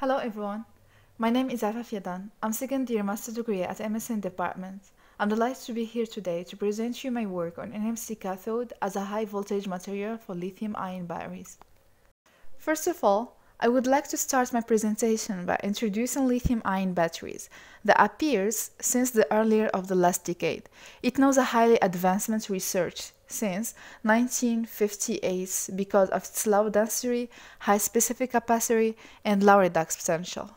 Hello everyone. My name is Afaf Yaden. I'm second year master degree at MSN department. I'm delighted to be here today to present you my work on NMC cathode as a high voltage material for lithium ion batteries. First of all, I would like to start my presentation by introducing lithium-ion batteries that appears since the earlier of the last decade. It knows a highly advancement research since 1958 because of its low density, high specific capacity, and low redox potential.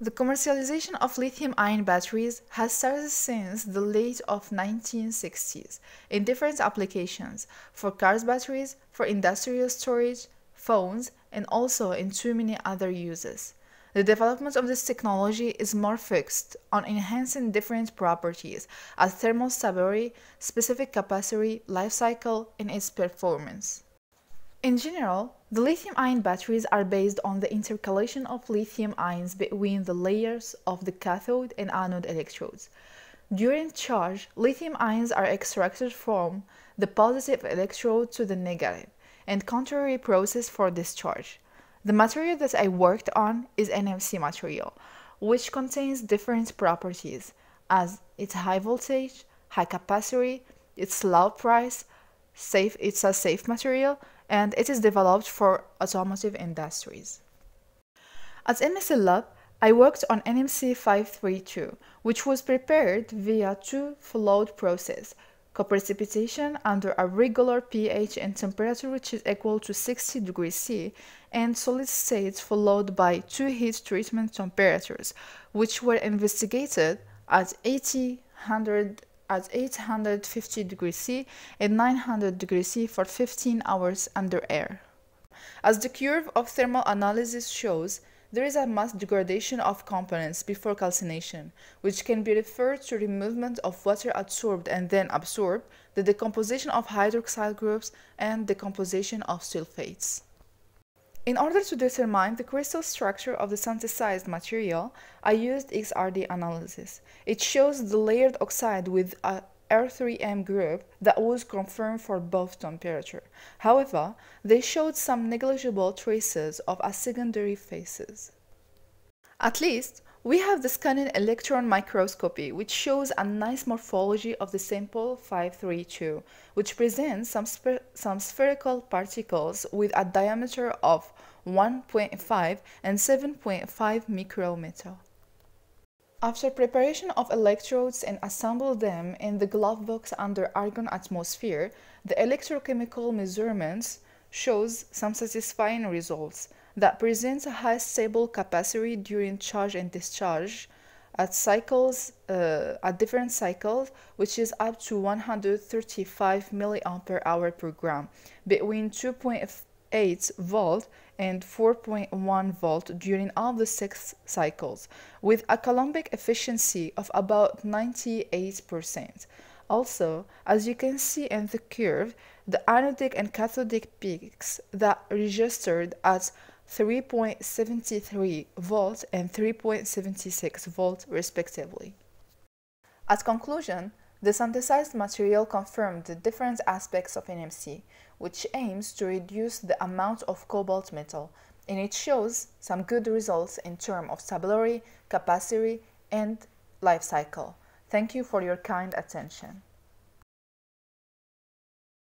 The commercialization of lithium-ion batteries has started since the late of 1960s in different applications for cars batteries, for industrial storage, phones, and also in too many other uses. The development of this technology is more fixed on enhancing different properties as thermal stability, specific capacity, life cycle, and its performance. In general, the lithium-ion batteries are based on the intercalation of lithium ions between the layers of the cathode and anode electrodes. During charge, lithium ions are extracted from the positive electrode to the negative, and contrary process for discharge. The material that I worked on is NMC material, which contains different properties as its high voltage, high capacity, its low price, safe it's a safe material, and it is developed for automotive industries. At MSL Lab, I worked on NMC 532, which was prepared via two-flowed process co-precipitation under a regular pH and temperature which is equal to 60 degrees C and solid states followed by two heat treatment temperatures which were investigated at 800 at 850 degrees C and 900 degrees C for 15 hours under air. As the curve of thermal analysis shows, there is a mass degradation of components before calcination, which can be referred to removement of water adsorbed and then absorbed, the decomposition of hydroxyl groups, and the decomposition of sulfates. In order to determine the crystal structure of the synthesized material, I used XRD analysis. It shows the layered oxide with a R3M group that was confirmed for both temperature. However, they showed some negligible traces of a secondary phases. At least, we have the scanning electron microscopy, which shows a nice morphology of the sample 532, which presents some, some spherical particles with a diameter of 1.5 and 7.5 micrometer. After preparation of electrodes and assemble them in the glove box under argon atmosphere, the electrochemical measurements shows some satisfying results that presents a high stable capacity during charge and discharge at cycles uh, at different cycles which is up to 135 milliampere hour per gram between 2.8 volt and 4.1 volt during all the six cycles, with a Coulombic efficiency of about 98%. Also, as you can see in the curve, the anodic and cathodic peaks that registered at 3.73 volt and 3.76 volt respectively. As conclusion, the synthesized material confirmed the different aspects of NMC, which aims to reduce the amount of cobalt metal, and it shows some good results in terms of stability, capacity, and life cycle. Thank you for your kind attention.